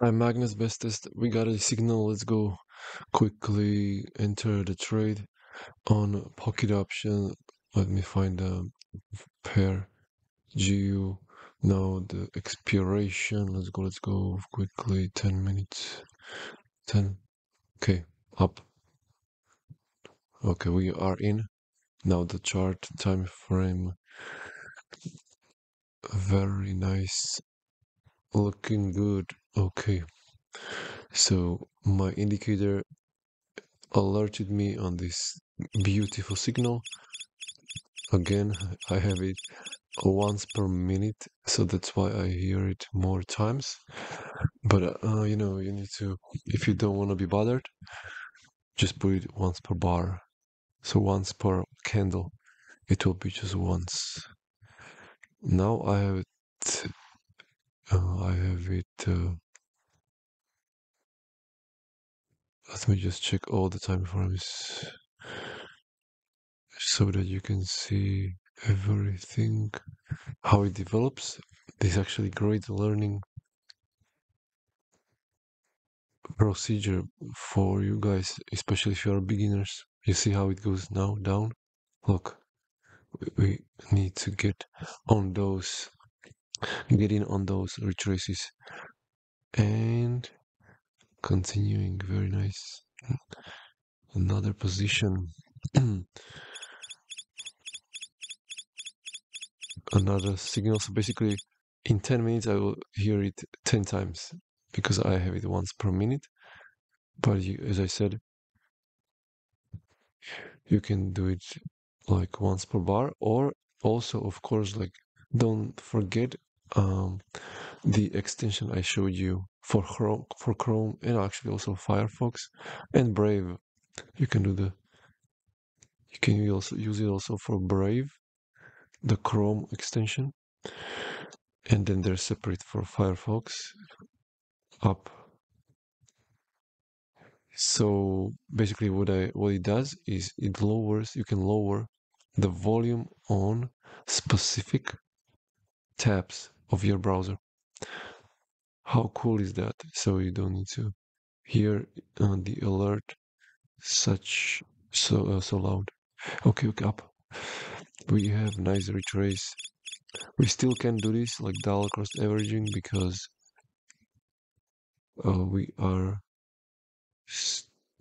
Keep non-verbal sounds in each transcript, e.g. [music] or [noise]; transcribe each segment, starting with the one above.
Hi, Magnus Bestest. We got a signal. Let's go quickly enter the trade on pocket option. Let me find a pair GU. Now the expiration. Let's go. Let's go quickly. 10 minutes. 10. Okay. Up. Okay. We are in. Now the chart time frame. Very nice. Looking good. Okay. So my indicator alerted me on this beautiful signal. Again, I have it once per minute, so that's why I hear it more times. But uh, you know, you need to, if you don't want to be bothered, just put it once per bar. So once per candle, it will be just once. Now I have it. Uh, I have it. Uh, let me just check all the time frames so that you can see everything how it develops. This is actually great learning procedure for you guys, especially if you are beginners. You see how it goes now down? Look, we need to get on those, get in on those retraces. And continuing, very nice. Another position. [clears throat] Another signal. So basically, in 10 minutes, I will hear it 10 times because I have it once per minute. But you, as I said, you can do it like once per bar or also of course like don't forget um, the extension I showed you for Chrome for Chrome and actually also Firefox and Brave. You can do the you can also use it also for Brave the Chrome extension. And then they're separate for Firefox up so basically what I what it does is it lowers you can lower the volume on specific tabs of your browser. How cool is that? So you don't need to hear uh, the alert such so uh, so loud. Okay, okay, up. We have nice retrace. We still can do this like dollar cost averaging because uh, we are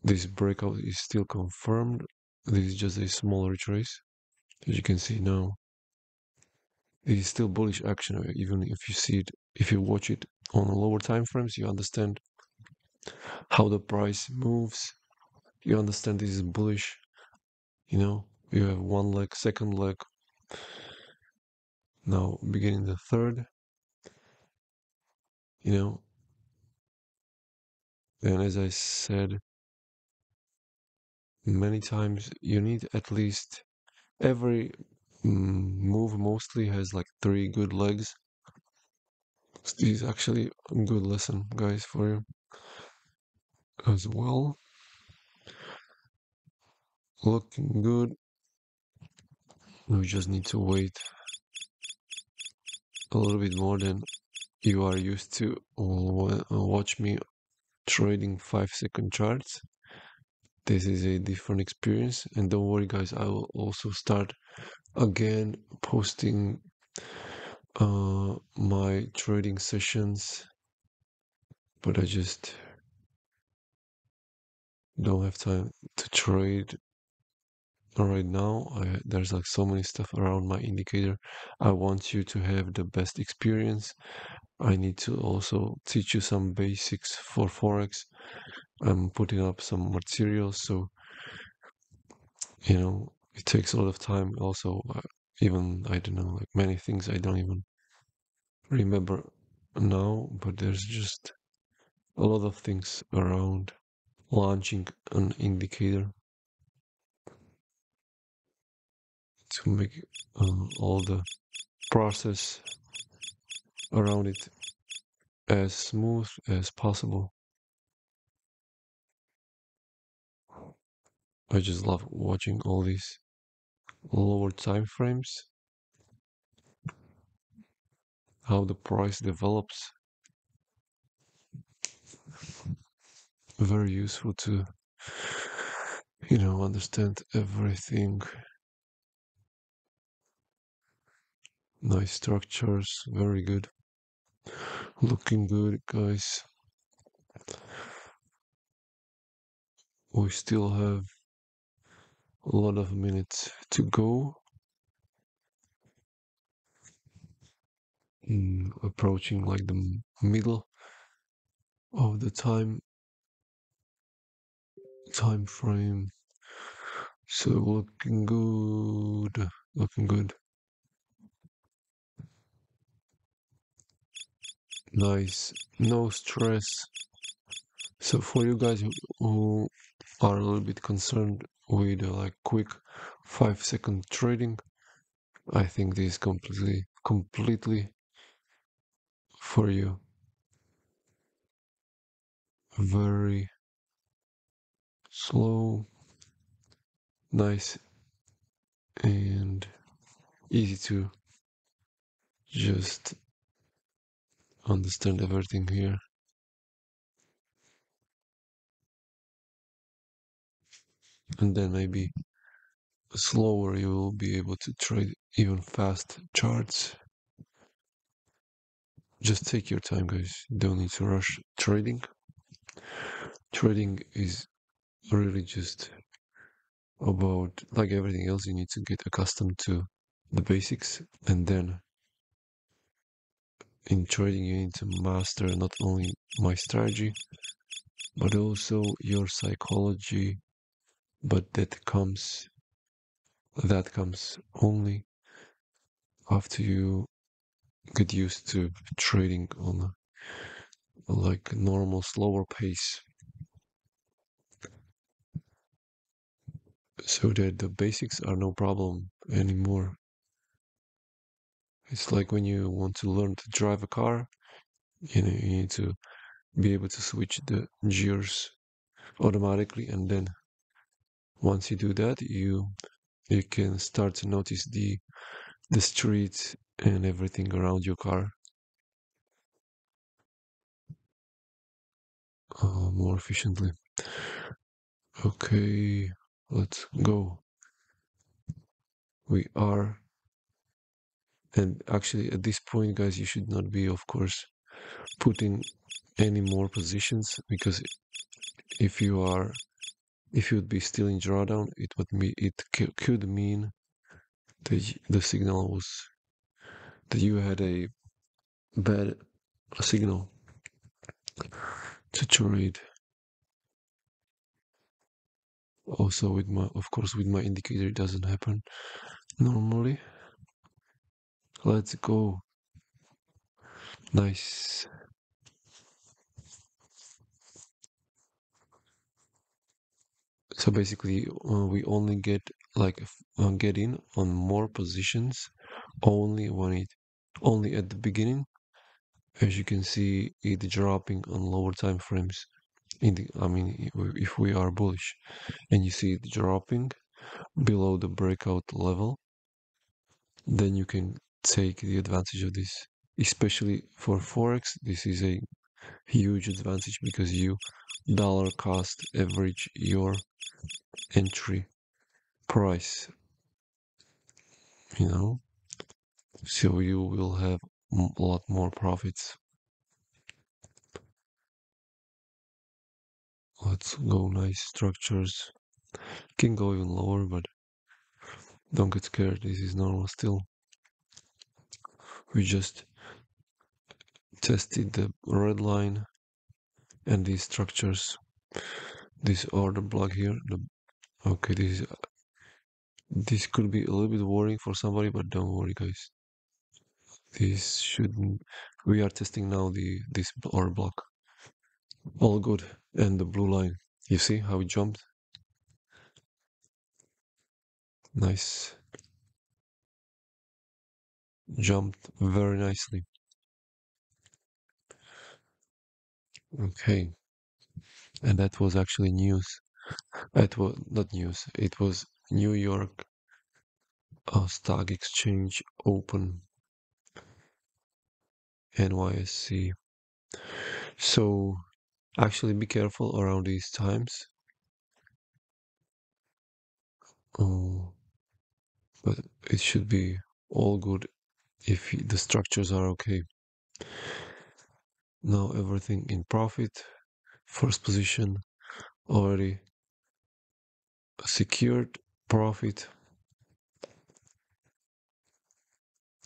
this breakout is still confirmed. This is just a small retrace, as you can see now. It is still bullish action, even if you see it, if you watch it on lower time frames, you understand how the price moves. You understand this is bullish. You know, you have one leg, second leg. Now beginning the third. You know, and as I said many times, you need at least every Mm, move mostly has like three good legs. This is actually a good lesson, guys, for you as well. Looking good. We just need to wait a little bit more than you are used to uh, watch me trading five second charts. This is a different experience, and don't worry, guys, I will also start again posting uh, my trading sessions, but I just don't have time to trade right now. I, there's like so many stuff around my indicator. I want you to have the best experience. I need to also teach you some basics for forex i'm putting up some materials so you know it takes a lot of time also uh, even i don't know like many things i don't even remember now but there's just a lot of things around launching an indicator to make um, all the process around it as smooth as possible. I just love watching all these lower time frames, how the price develops. very useful to, you know, understand everything. Nice structures, very good. Looking good, guys. We still have a lot of minutes to go. Mm, approaching like the middle of the time time frame. So looking good, looking good. Nice, no stress. So for you guys who are a little bit concerned with uh, like quick five second trading, I think this is completely, completely for you. Very slow, nice, and easy to just understand everything here. And then maybe slower you will be able to trade even fast charts. Just take your time, guys. Don't need to rush trading. Trading is really just about like everything else you need to get accustomed to the basics and then in trading you need to master not only my strategy but also your psychology but that comes that comes only after you get used to trading on a like normal slower pace. So that the basics are no problem anymore. It's like when you want to learn to drive a car you know you need to be able to switch the gears automatically and then once you do that you you can start to notice the the streets and everything around your car. Uh, more efficiently. Okay let's go. We are and actually at this point guys you should not be of course putting any more positions because if you are if you would be still in drawdown it would be it could mean that the signal was that you had a bad signal to trade. Also with my of course with my indicator it doesn't happen normally. Let's go. Nice so basically uh, we only get like uh, get in on more positions only when it only at the beginning. As you can see it dropping on lower time frames in the i mean if we are bullish. And you see it dropping below the breakout level. Then you can take the advantage of this. Especially for forex this is a huge advantage because you dollar cost average your entry price you know? So you will have a lot more profits. Let's go nice structures. Can go even lower but don't get scared. This is normal still. We just tested the red line and these structures this order block here the, okay this is this could be a little bit worrying for somebody but don't worry guys. This shouldn't we are testing now the this order block. All good. And the blue line. You see how it jumped? Nice. Jumped very nicely okay. And that was actually news. It was not news. It was new york uh, stock exchange open. NYSE so Actually, be careful around these times. Oh, but it should be all good if the structures are okay. Now everything in profit. First position already secured profit.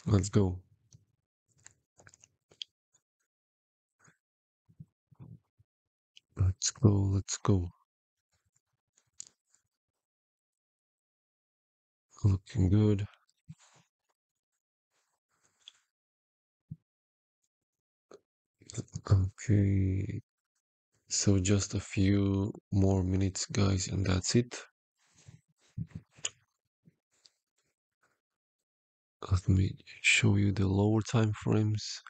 Let's go. Let's go, let's go. Looking good. Okay. So just a few more minutes, guys, and that's it. Let me show you the lower time frames.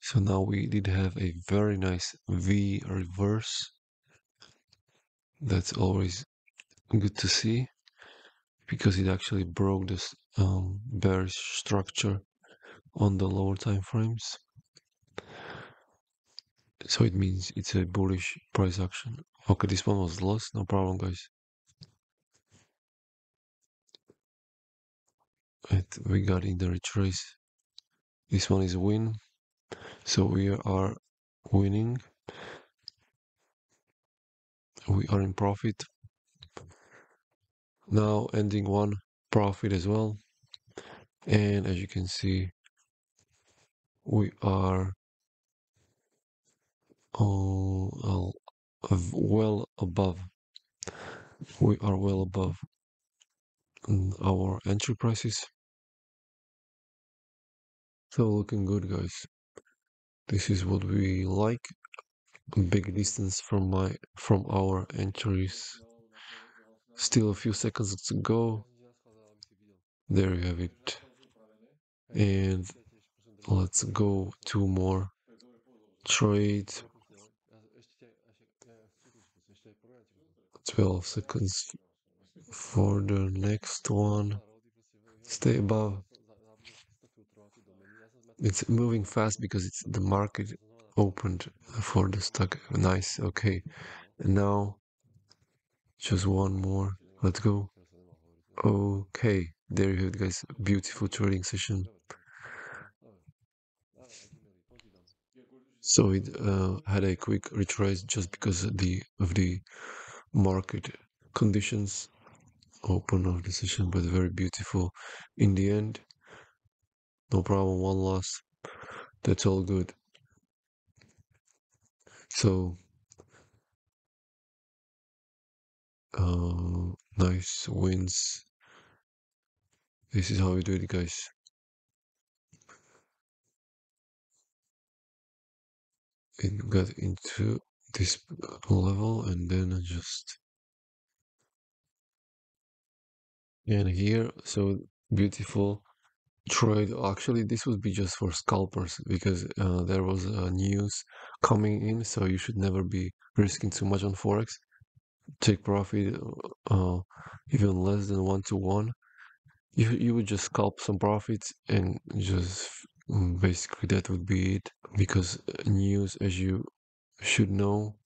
So now we did have a very nice V reverse. That's always good to see because it actually broke this um, bearish structure on the lower time frames. So it means it's a bullish price action. Okay, this one was lost, no problem, guys. We got in the retrace. This one is a win. So we are winning. We are in profit. Now ending one profit as well. And as you can see, we are oh, well above. We are well above our entry prices. So looking good, guys. This is what we like. Big distance from my from our entries. Still a few seconds to go. There you have it. And let's go two more Trade 12 seconds for the next one. Stay above. It's moving fast because it's the market opened for the stock. Nice, okay. And now just one more. Let's go. Okay, there you have it, guys. Beautiful trading session. So it uh, had a quick retrace just because of the of the market conditions. Open of decision but very beautiful in the end. No problem, one loss. That's all good. So, uh, nice wins. This is how we do it, guys. It got into this level and then I just and here so beautiful trade actually this would be just for scalpers because uh, there was uh, news coming in so you should never be risking too much on forex. Take profit uh, even less than one to one. You, you would just scalp some profits and just Mm, basically that would be it because uh, news as you should know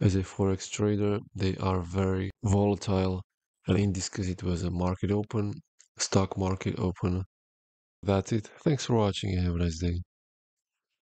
as a forex trader they are very volatile and in this case it was a market open stock market open that's it. Thanks for watching and have a nice day.